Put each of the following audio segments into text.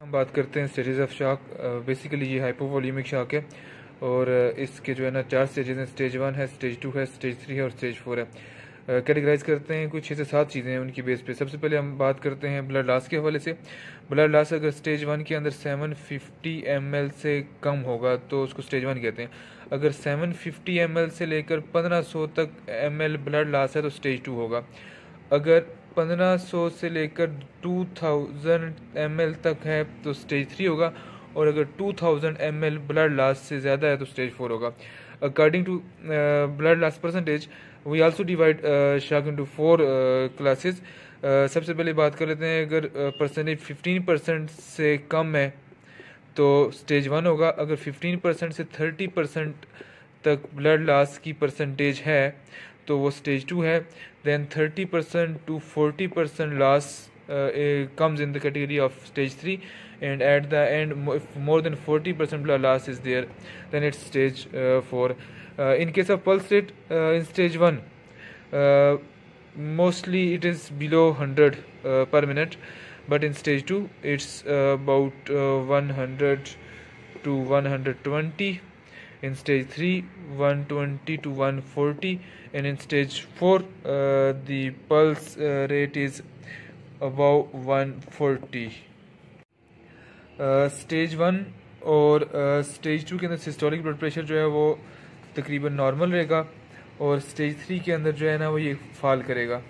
हम बात करते हैं स्टेजेस ऑफ़ शॉक बेसिकली ये हाइपोवॉल्यूमिक शॉक है और इसके जो है ना चार स्टेजेस हैं स्टेज वन है स्टेज टू है स्टेज थ्री है और स्टेज फोर है। कैटेगराइज करते हैं कुछ छः से सात चीज़ें हैं उनकी बेस पे। सबसे पहले हम बात करते हैं ब्लड लॉस के हवाले से। ब्लड लॉस अगर स्टेज वन के अंदर सेवन फिफ्टी एम एल से कम होगा तो उसको स्टेज वन कहते हैं। अगर सेवन फिफ्टी एम एल से लेकर पंद्रह सौ तक एम एल ब्लड लॉस है तो स्टेज टू होगा। अगर 1500 से लेकर 2000 एम तक है तो स्टेज थ्री होगा। और अगर 2000 एम ब्लड लॉस से ज़्यादा है तो स्टेज फोर होगा। According to blood loss percentage we also divide shock into four classes सबसे पहले बात कर लेते हैं, अगर परसेंटेज 15 परसेंट से कम है तो स्टेज वन होगा। अगर 15 परसेंट से 30 परसेंट तक ब्लड लॉस की परसेंटेज है तो वो स्टेज टू है। then 30% to 40% loss uh, eh, comes in the category of stage 3 and at the end if more than 40% loss is there then it's stage uh, 4 uh, in case of pulse rate uh, in stage 1 mostly it is below 100 per minute. But in stage 2 it's about 100 to 120 in stage 3 120 to 140 and in stage 4 uh, the pulse uh, rate is above 140 stage one और stage uh, two के अंदर systolic blood pressure जो है वो तकरीबन normal रहेगा और stage three के अंदर जो है ना वो ये फॉल करेगा।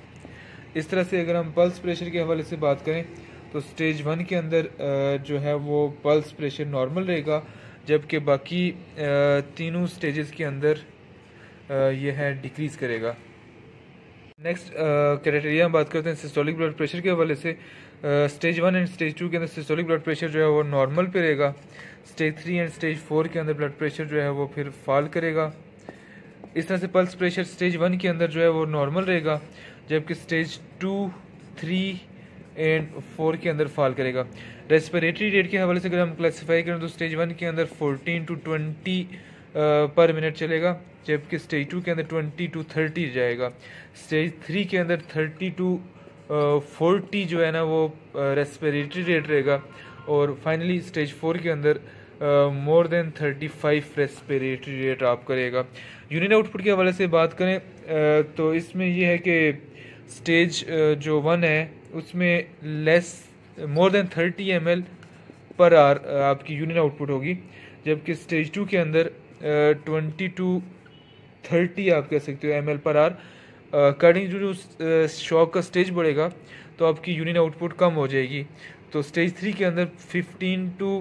इस तरह से अगर हम पल्स प्रेशर के हवाले से बात करें तो स्टेज वन के अंदर uh, जो है वो पल्स प्रेशर नॉर्मल रहेगा जबकि बाकी तीनों स्टेजेस के अंदर यह है डिक्रीज़ करेगा। नेक्स्ट क्राइटेरिया हम बात करते हैं सिस्टोलिक ब्लड प्रेशर के हवाले से। Stage one and stage two के अंदर सिस्टोलिक ब्लड प्रेशर जो है वो नॉर्मल पे रहेगा। Stage three and stage four के अंदर ब्लड प्रेशर जो है वो फिर फॉल करेगा। इस तरह से पल्स प्रेशर स्टेज वन के अंदर जो है वो नॉर्मल रहेगा, जबकि stage two three and four के अंदर फॉल करेगा। रेस्पिरेटरी रेट के हवाले से अगर हम क्लासीफाई करें तो स्टेज वन के अंदर fourteen to twenty per minute चलेगा जबकि स्टेज टू के अंदर ट्वेंटी टू थर्टी जाएगा। स्टेज थ्री के अंदर थर्टी टू फोर्टी जो है ना वो रेस्पिरेटरी रेट रहेगा। और फाइनली स्टेज फोर के अंदर more than thirty five respiratory rate आप करेगा। यूनिट आउटपुट के हवाले से बात करें uh, तो इसमें यह है कि स्टेज uh, जो वन है उसमें less more than thirty M per R आपकी यूनिट आउटपुट होगी। जबकि स्टेज टू के अंदर ट्वेंटी टू थर्टी आप कह सकते हो M L per R according to shock का स्टेज बढ़ेगा तो आपकी यूनिट आउटपुट कम हो जाएगी। तो स्टेज थ्री के अंदर फिफ्टीन टू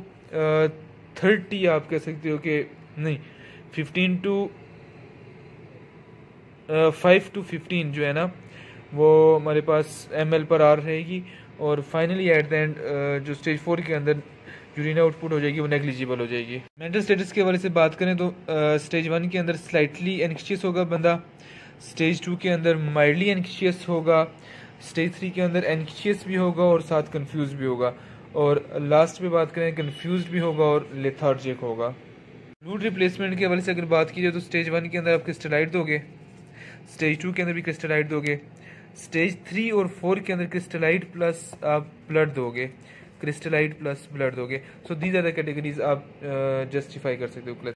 थर्टी आप कह सकते हो कि नहीं fifteen to five to fifteen जो है ना वो हमारे पास एम एल पर आर रहेगी और फाइनली एट द एंड जो स्टेज फोर के अंदर यूरिन आउटपुट हो जाएगी वो नेग्लिजिबल हो जाएगी। मेंटल स्टेटस के हवाले से बात करें तो स्टेज uh, वन के अंदर स्लाइटली एनक्शियस होगा बंदा स्टेज टू के अंदर माइल्डली एनक्शियस होगा स्टेज थ्री के अंदर एनक्शियस भी होगा और साथ कन्फ्यूज़ भी होगा। और लास्ट पे बात करें कन्फ्यूज़ भी होगा और लेथार्जिक होगा। फ्लूड रिप्लेसमेंट के हवाले से अगर बात की जाए तो स्टेज वन के अंदर आप क्रिस्टलाइट दोगे स्टेज टू के अंदर भी क्रिस्टलाइट दोगे। स्टेज थ्री और फोर के अंदर क्रिस्टलाइट प्लस आप ब्लड दोगे। क्रिस्टलाइट प्लस ब्लड दोगे। So these are the categories आप जस्टिफाई uh, कर सकते हो